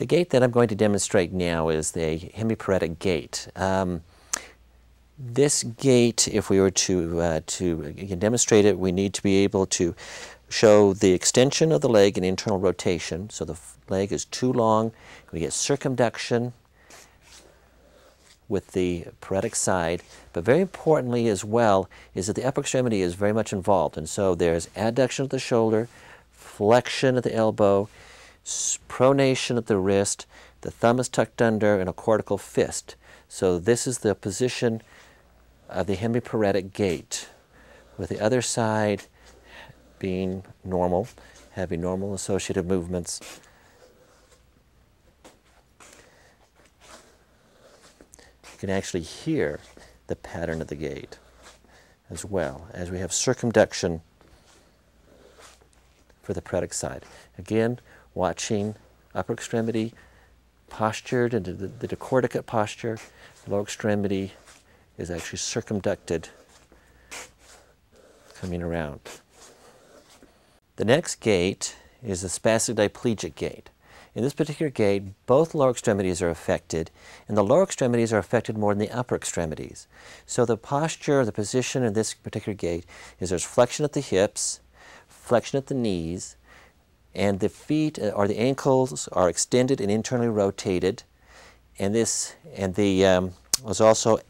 The gait that I'm going to demonstrate now is the hemiparetic gait. Um, this gait, if we were to, uh, to demonstrate it, we need to be able to show the extension of the leg and internal rotation. So the leg is too long. We get circumduction with the paretic side. But very importantly as well is that the upper extremity is very much involved. And so there's adduction of the shoulder, flexion of the elbow, pronation of the wrist, the thumb is tucked under, and a cortical fist. So this is the position of the hemiparetic gait, with the other side being normal, having normal associative movements. You can actually hear the pattern of the gait as well as we have circumduction for the paretic side. Again, watching upper extremity postured into the, the decorticate posture. The lower extremity is actually circumducted, coming around. The next gait is the spastic diplegic gait. In this particular gait, both lower extremities are affected, and the lower extremities are affected more than the upper extremities. So the posture, the position in this particular gait is there's flexion at the hips, flexion at the knees, and the feet uh, or the ankles are extended and internally rotated, and this and the um, was also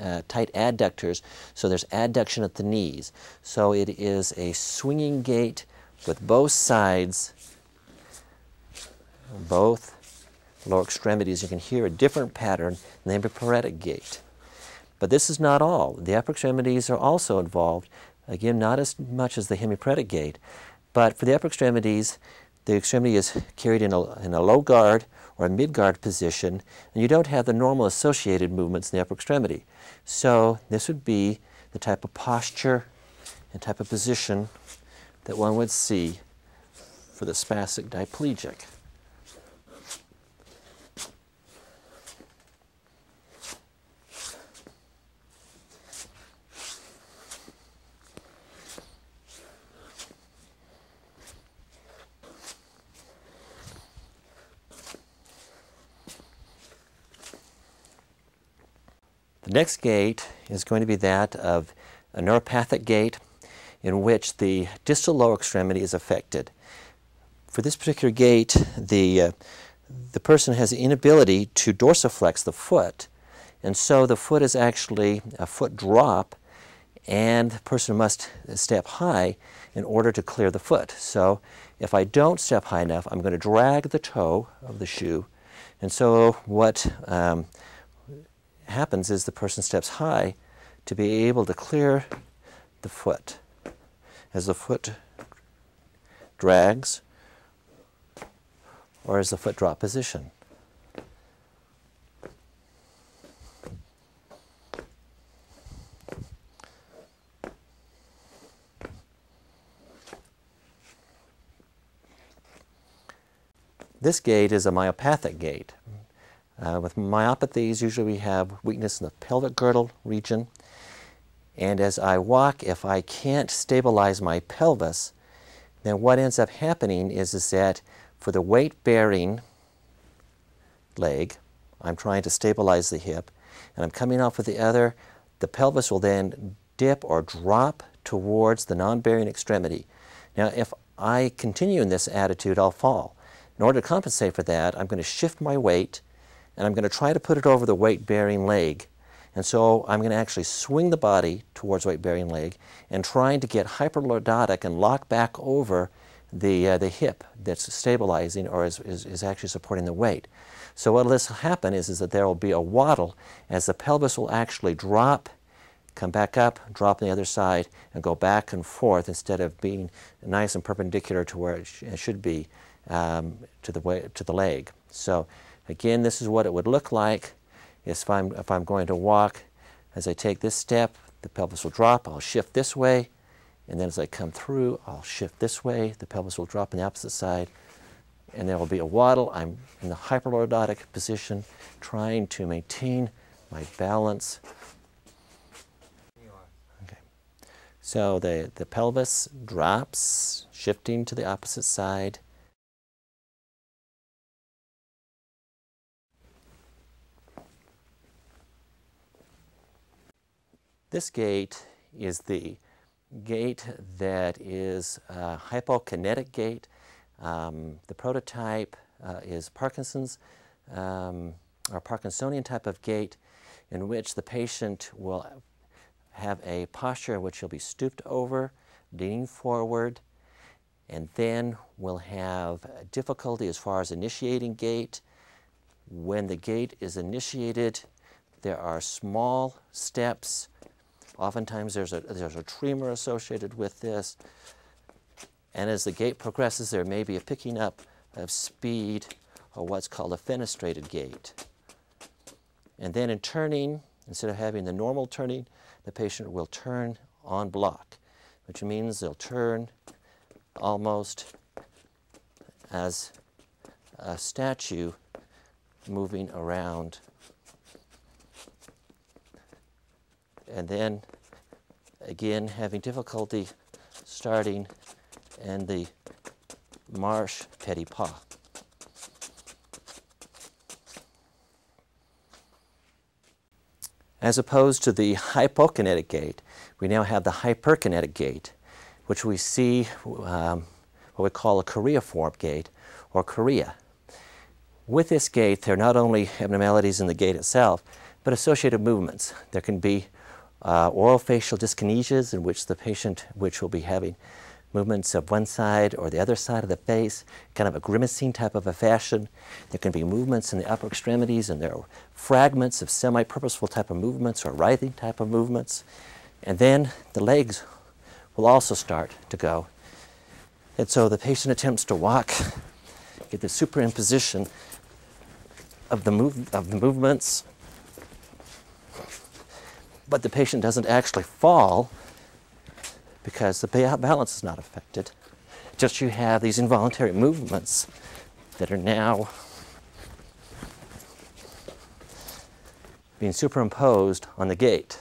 uh, tight adductors, so there's adduction at the knees. So it is a swinging gait with both sides, both lower extremities. You can hear a different pattern than the paretic gait. But this is not all. The upper extremities are also involved, again, not as much as the hemiparetic gait, but for the upper extremities, the extremity is carried in a, in a low guard or a mid guard position, and you don't have the normal associated movements in the upper extremity. So this would be the type of posture and type of position that one would see for the spastic diplegic. Next gait is going to be that of a neuropathic gait in which the distal lower extremity is affected. For this particular gait, the, uh, the person has the inability to dorsiflex the foot, and so the foot is actually a foot drop, and the person must step high in order to clear the foot. So if I don't step high enough, I'm going to drag the toe of the shoe, and so what um, happens is the person steps high to be able to clear the foot. As the foot drags, or as the foot drop position. This gait is a myopathic gait. Uh, with myopathies, usually we have weakness in the pelvic girdle region. And as I walk, if I can't stabilize my pelvis, then what ends up happening is, is that for the weight-bearing leg, I'm trying to stabilize the hip, and I'm coming off with the other, the pelvis will then dip or drop towards the non-bearing extremity. Now, if I continue in this attitude, I'll fall. In order to compensate for that, I'm going to shift my weight and I'm going to try to put it over the weight-bearing leg. And so I'm going to actually swing the body towards weight-bearing leg and trying to get hyperlordotic and lock back over the, uh, the hip that's stabilizing or is, is, is, actually supporting the weight. So what will this happen is, is that there will be a waddle as the pelvis will actually drop, come back up, drop on the other side, and go back and forth instead of being nice and perpendicular to where it, sh it should be um, to, the way, to the leg. So Again, this is what it would look like if I'm, if I'm going to walk. As I take this step, the pelvis will drop. I'll shift this way. And then as I come through, I'll shift this way. The pelvis will drop on the opposite side. And there will be a waddle. I'm in the hyperlordotic position, trying to maintain my balance. Okay. So the, the pelvis drops, shifting to the opposite side. This gait is the gait that is a hypokinetic gait. Um, the prototype uh, is Parkinson's um, or Parkinsonian type of gait in which the patient will have a posture in which he'll be stooped over, leaning forward, and then we'll have difficulty as far as initiating gait. When the gait is initiated, there are small steps. Oftentimes there's a, there's a tremor associated with this. And as the gait progresses, there may be a picking up of speed or what's called a festinating gait. And then in turning, instead of having the normal turning, the patient will turn en bloc, which means they'll turn almost as a statue moving around. And then again having difficulty starting in the marche petit pas. As opposed to the hypokinetic gait, we now have the hyperkinetic gait, which we see um, what we call a choreiform gait or chorea. With this gait, there are not only abnormalities in the gait itself, but associated movements. There can be uh, orofacial dyskinesias in which the patient which will be having movements of one side or the other side of the face, kind of a grimacing type of a fashion. There can be movements in the upper extremities, and there are fragments of semi-purposeful type of movements or writhing type of movements. And then the legs will also start to go. And so the patient attempts to walk, get the superimposition of the, move, of the movements, but the patient doesn't actually fall because the balance is not affected. Just you have these involuntary movements that are now being superimposed on the gait.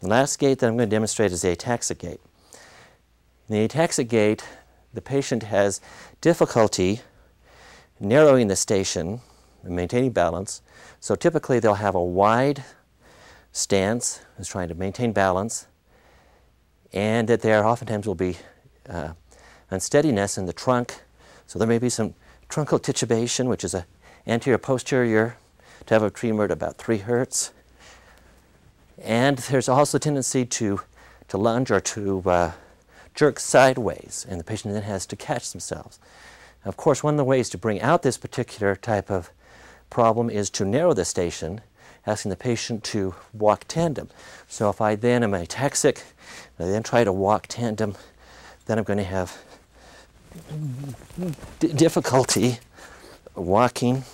The last gait that I'm going to demonstrate is the ataxic gait. In the ataxic gait, the patient has difficulty narrowing the station and maintaining balance. So typically they'll have a wide stance, is trying to maintain balance, and that there oftentimes will be uh, unsteadiness in the trunk. So there may be some truncal titubation, which is a anterior posterior to have a tremor at about 3 hertz. And there's also a tendency to, to lunge or to uh, jerk sideways, and the patient then has to catch themselves. Of course, one of the ways to bring out this particular type of problem is to narrow the station, asking the patient to walk tandem. So if I then am ataxic, I then try to walk tandem, then I'm going to have difficulty walking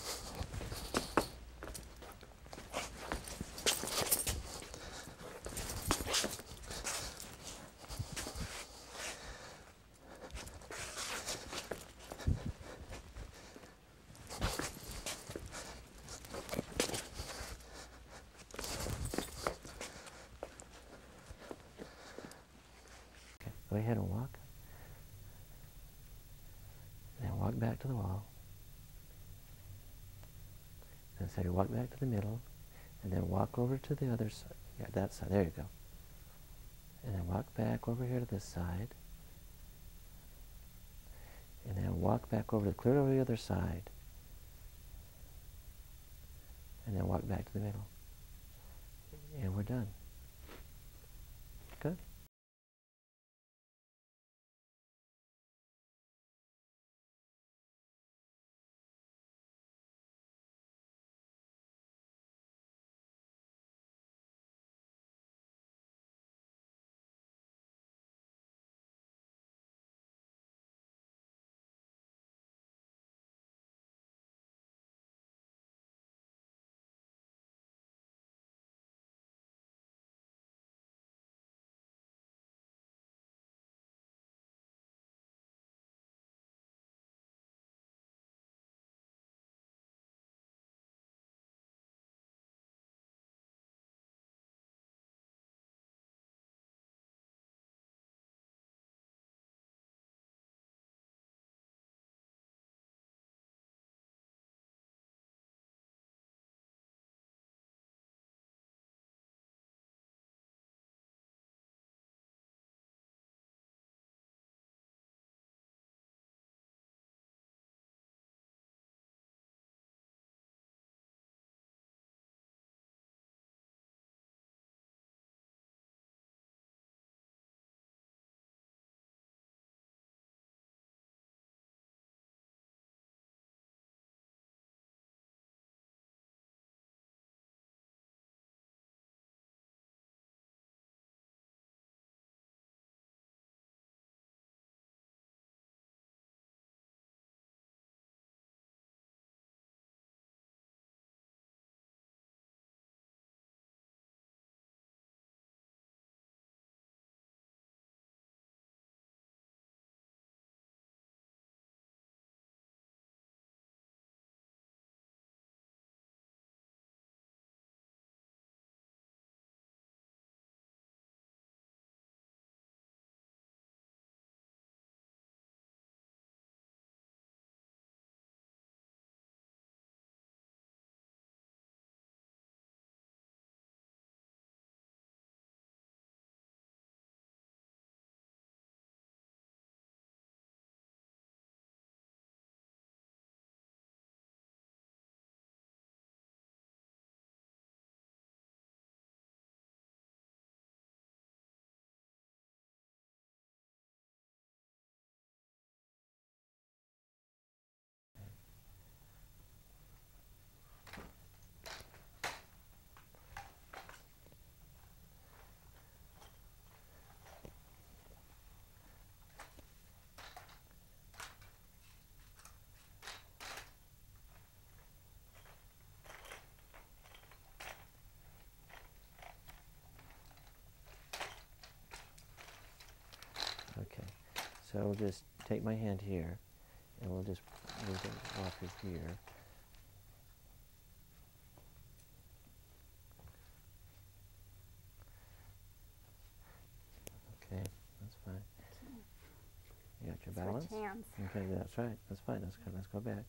Go ahead and walk. Then walk back to the wall. Then say walk back to the middle. And then walk over to the other side. Yeah, that side. There you go. And then walk back over here to this side. And then walk back over to clear over the other side. And then walk back to the middle. And we're done. Good. So we'll just take my hand here, and we'll just move the walker here. Okay, that's fine. You got your balance? Okay, that's right. That's fine. Let's go, let's go back.